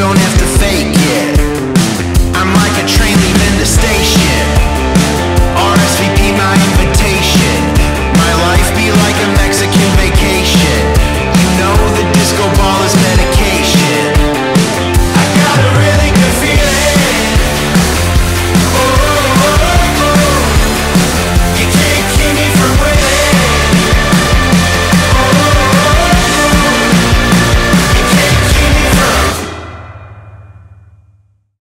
don't have to fake.